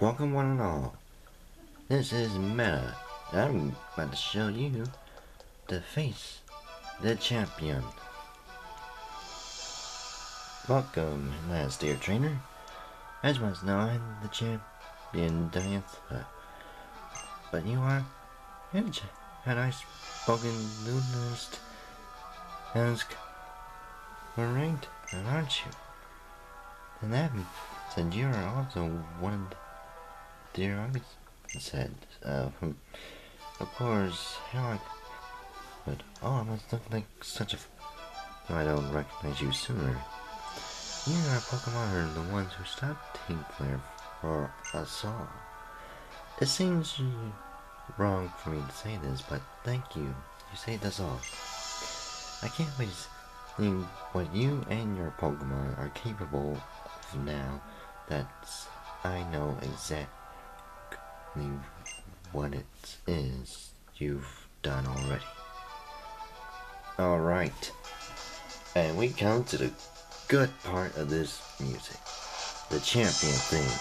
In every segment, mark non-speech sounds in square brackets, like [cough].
Welcome one and all. This is Meta. I'm about to show you the face, the champion. Welcome, last dear trainer. As was know, I'm the champion Diantha. But you are Edge. Had I spoken Lunarist as ranked, aren't you? And that said you are also one of the dear said, uh, hmm. of course, how but oh, I must look like such a, f- I don't recognize you sooner. You and our Pokemon are the ones who stopped Team Tinkler for us all. It seems wrong for me to say this, but thank you. You saved us all. I can't wait to see what you and your Pokemon are capable of now that I know exactly what it is you've done already. Alright. And we come to the good part of this music. The champion theme.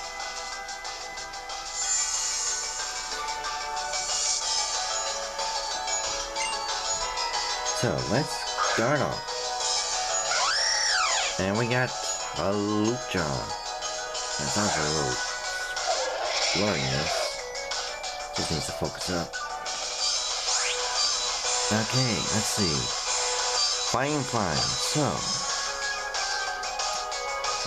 So let's start off. And we got a Luchon. That's also a little blurriness. Just needs to focus up. Okay, let's see. Flying flying. So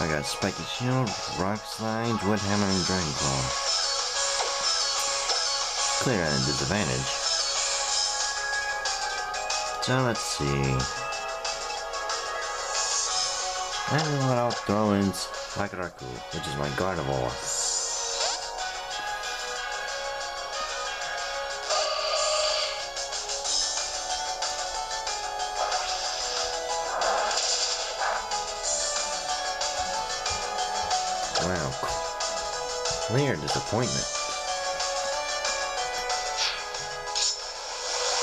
I got Spiky Shield, Rock Slide, Wood Hammer, and Dragon Claw. Clear at a disadvantage. So let's see. I know what I'll throw in Lakaraku, which is my Gardevoir. Disappointment.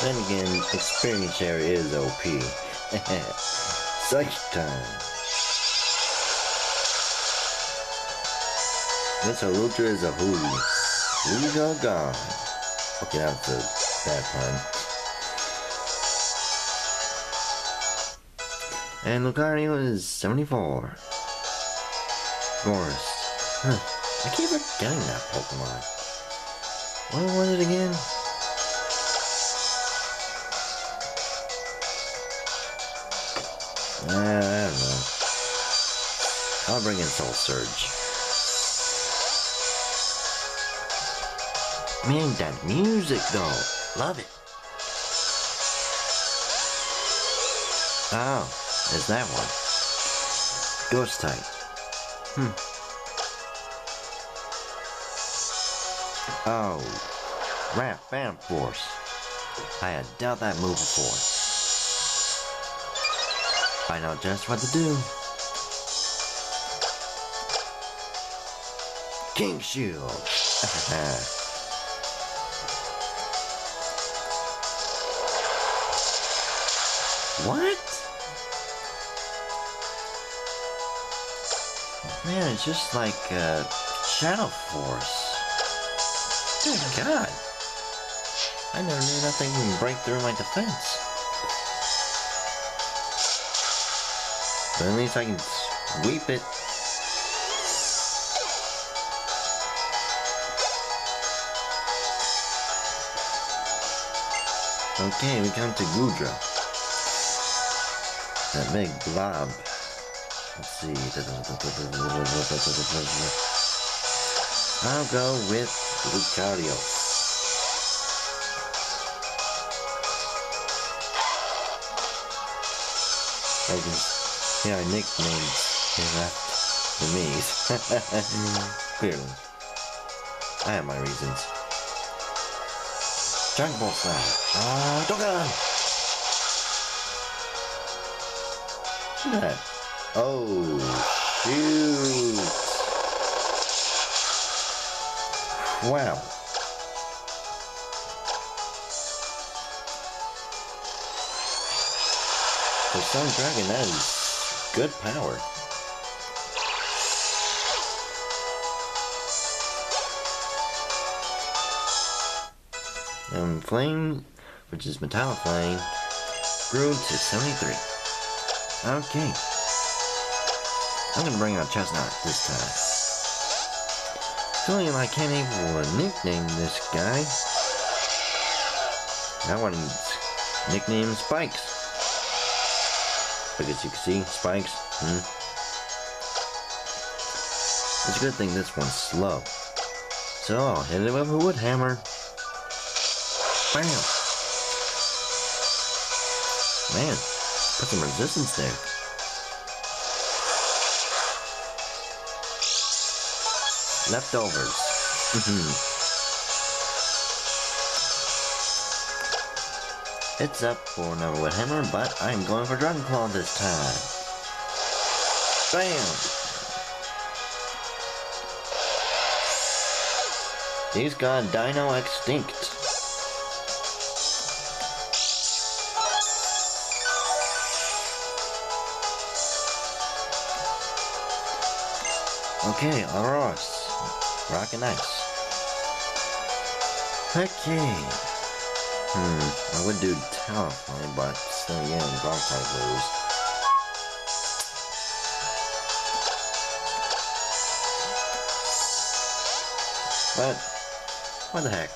Then again, experience share is OP. [laughs] Such time. This Harutra is a hoolie. Luga gone. Okay, that's a bad pun. And Lucario is 74. Forest. Huh. I keep forgetting that Pokemon. What was it again? Uh, I don't know. I'll bring in Soul Surge. Man, that music though. Love it. Oh, is that one? Ghost type. Hmm. Oh, Ramp Bam Force. I had dealt that move before. I know just what to do. King Shield. [laughs] what? Man, it's just like uh, Shadow Force. Oh Good God. I never knew that thing can break through my defense. But at least I can sweep it. Okay, we come to Goodra. That big blob. Let's see. I'll go with Lucario. I can see our nicknames him after me. [laughs] Clearly. I have my reasons. Dragon Ball Slide. Ah, Dokkan! Look at that. Oh, shoot. Wow. For Stone Dragon, that is good power. And Flame, which is Metallic Flame, grew to 73. Okay. I'm gonna bring out Chesnaught this time. Feeling I can't even nickname this guy. I need nickname Spikes. Because you can see, Spikes, hmm. It's a good thing this one's slow. So I'll hit it with a wood hammer. Bam! Man, put some resistance there. Leftovers. Mm-hmm. it's up for another wood hammer, but I'm going for Dragon Claw this time. Bam! He's got Dino Extinct. Okay, Aurorus. Rock and Ice. Okay. Hmm, I would do Talonflame, but still again, Rock type moves. But, what the heck.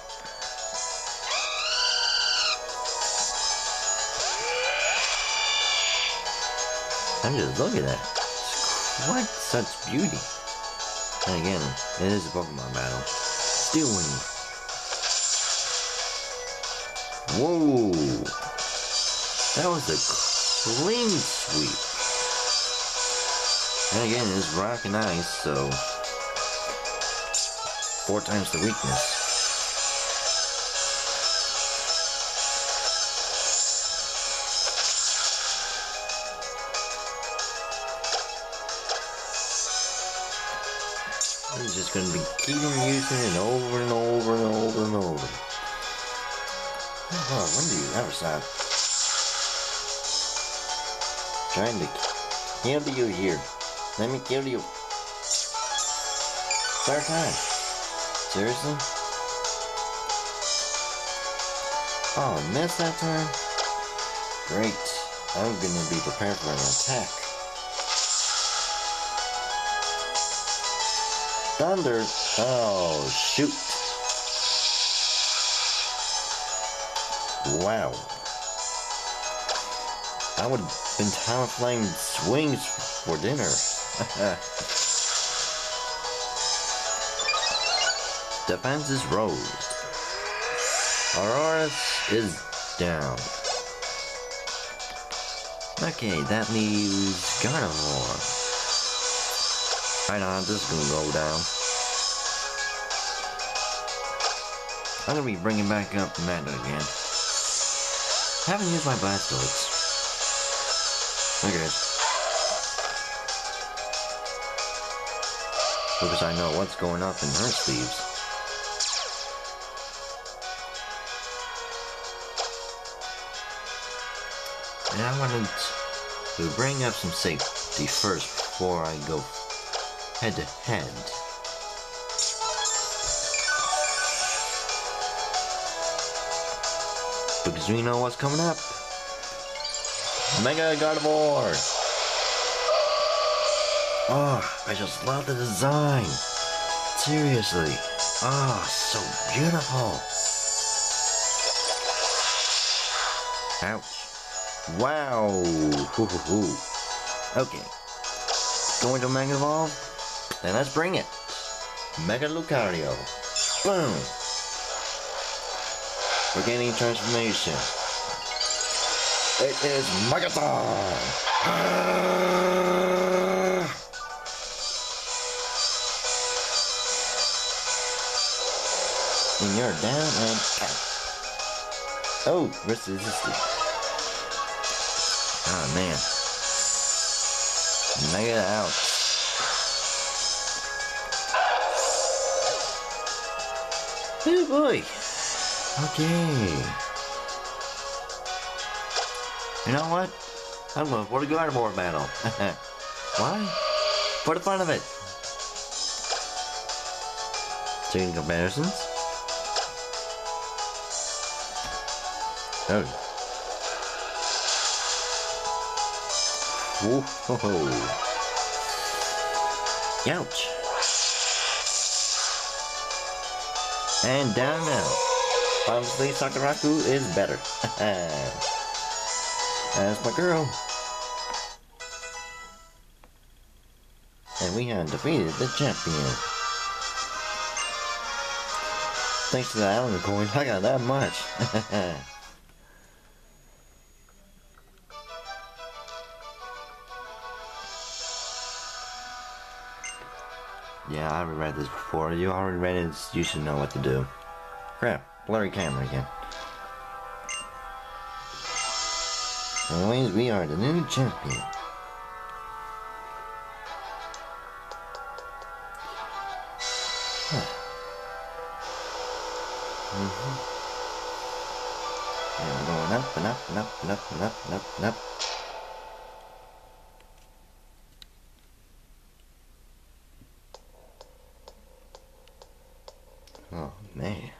I'm just looking at it. What such beauty. And again, it is a Pokemon battle. Steel Wing. Whoa! That was a clean sweep. And again, it's rock and ice, so four times the weakness. Just gonna be keeping using it over and over and over and over. Oh, when do you ever stop? Uh, trying to kill you here. Let me kill you. Third time. Seriously? Oh, I missed that time? Great. I'm gonna be prepared for an attack. Thunder. Oh, shoot. Wow. I would have been Talonflame swings for dinner. [laughs] Defense is rose. Aurorus is down. Okay, that leaves Gardevoir. Right on, this is gonna go down. I'm gonna be bringing back up Manta again. I haven't used my Blastoise. Okay. Because I know what's going up in her sleeves. And I wanted to bring up some safety first before I go head to head. Because we know what's coming up. Mega Gardevoir! Oh, ah, I just love the design. Seriously. Oh, so beautiful. Ouch. Wow. Hoo -hoo -hoo. Okay. Going to Mega Evolve? Then let's bring it. Mega Lucario. Boom. We're getting transformation. It is Megathon! and you're down and out. Oh, resisted. Oh ah, man. Mega out. Oh boy. Okay. You know what? I'm going for the Gardevoir battle. [laughs] Why? For the fun of it. Taking comparisons. Oh. Whoa, ho, [laughs] ho. Ouch. And down now. Obviously, Sakuraku is better. [laughs] That's my girl. And we have defeated the champion. Thanks to the island coin, I got that much. [laughs] yeah, I already read this before. You already read it, you should know what to do. Crap, blurry camera again. Anyways, we are the new champion. Mm-hmm. And we're going up and up and up and up and up and up and up. Oh man.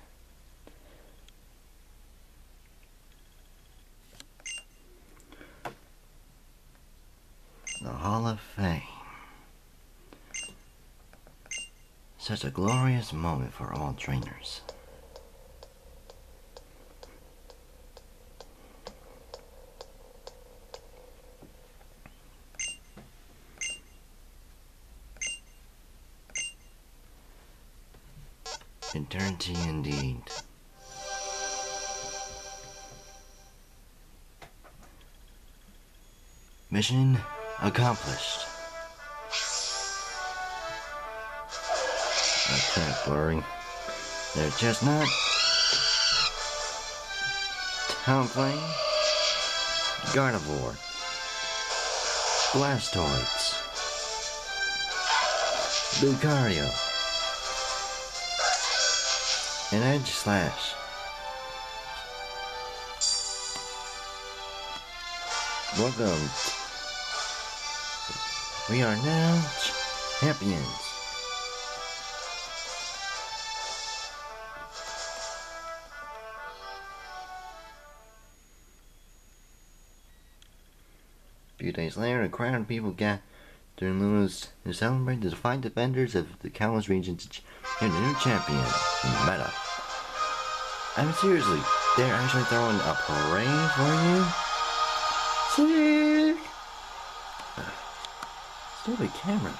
The Hall of Fame. Such a glorious moment for all trainers. Indeed. Mission accomplished. Okay, blurring. There's Chesnaught. Talonflame. Gardevoir. Blastoise. Lucario. And Edge Slash. Welcome. We are now champions. A few days later, a crowd of people gathered in Lumiose to celebrate the five defenders of the Kalos region and the new champion, Meta. I mean, seriously, they're actually throwing a parade for you? Sick! Stupid camera.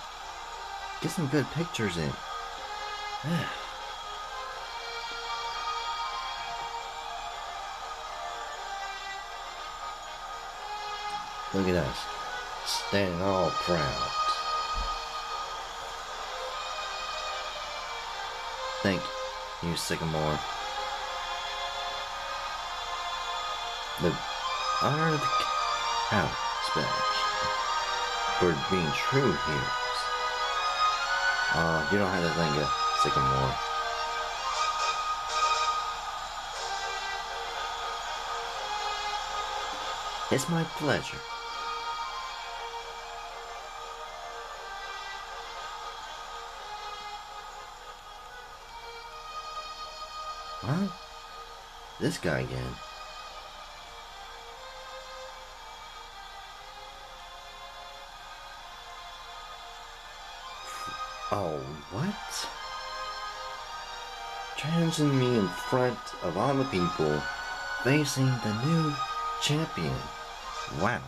Get some good pictures in. [sighs] Look at us, standing all proud. Thank you, Sycamore. The honor of the cow splash for being true heroes. Uh, you don't have to thank a Sycamore. It's my pleasure. Huh? This guy again. Oh, what? Challenging me in front of all the people facing the new champion. Wow.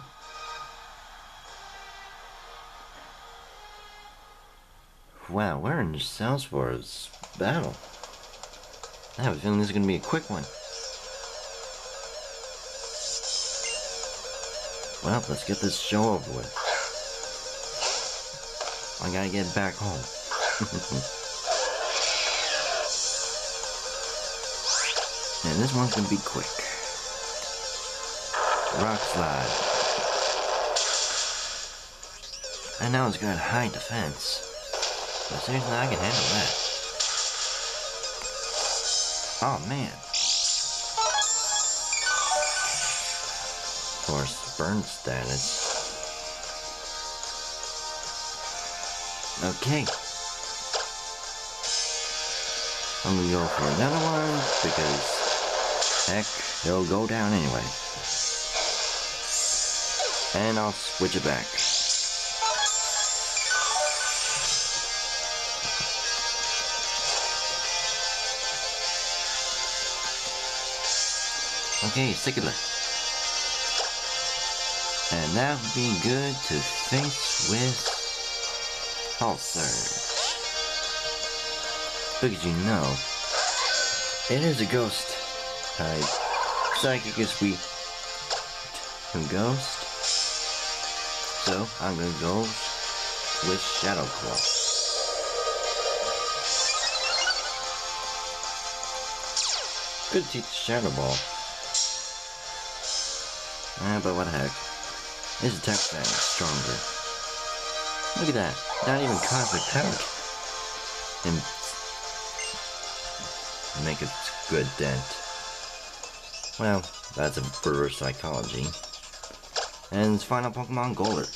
Wow, we're in Salesforce battle. I have a feeling this is going to be a quick one. Well, let's get this show over with. I gotta get back home. [laughs] and this one's gonna be quick. Rock slide. I know it's got high defense, but seriously, I can handle that. Oh man. Of course, burn status. Okay. I'm gonna go for another one because Heck, it'll go down anyway. And I'll switch it back. Okay, Sigilyph. And that would be good to face with Pulse Surge. Because you know, it is a ghost type. Psychic is weak to ghost. So I'm gonna go with Shadow Claw. Could teach Shadow Ball. Ah, but what the heck. His attack is stronger. Look at that. Not even Cosmic Power can make a good dent. Well, that's a reverse psychology. And his final Pokemon, Golurk.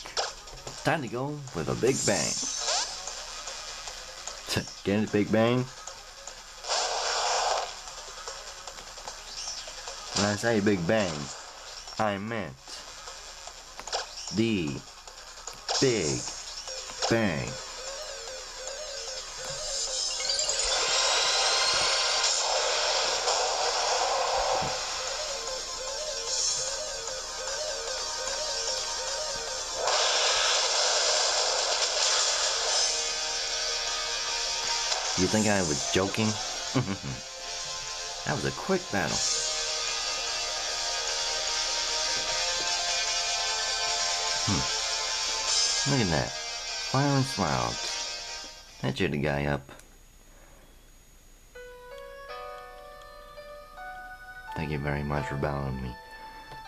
Time to go with a Big Bang. [laughs] Get it, Big Bang? When I say Big Bang, I meant the Big Bang. You think I was joking? [laughs] that was a quick battle. Look at that. Smiling smiles. That cheered the guy up. Thank you very much for battling me.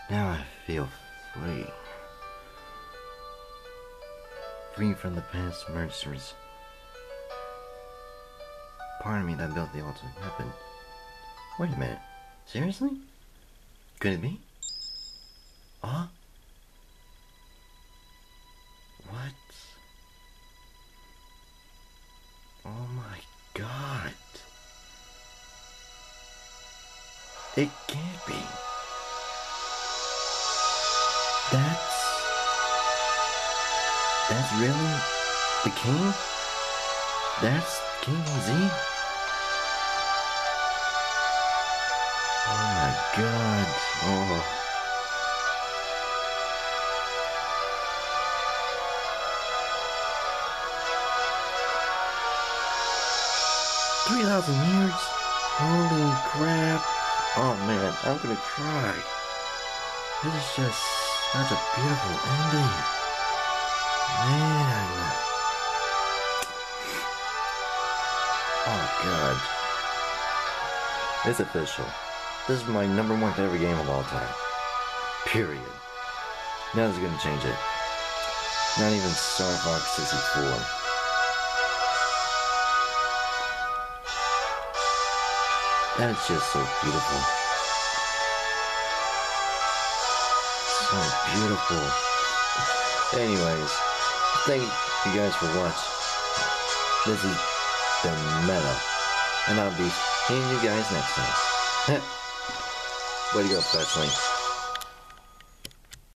Now I feel free. Free from the past murderers. Pardon me that built the ultimate weapon. Wait a minute. Seriously? Could it be? Huh? What? Oh my god. It can't be. That's... That's really the king? That's King Z? Oh my god. Oh. Thousand years? Holy crap. Oh man, I'm gonna cry. This is just such a beautiful ending. Man. Oh god. It's official. This is my number one favorite game of all time. Period. Nothing's gonna change it. Not even Star Fox 64. That's just so beautiful. So beautiful. Anyways, thank you guys for watching. This is the Meta. And I'll be seeing you guys next time. Way to go, Fletchling.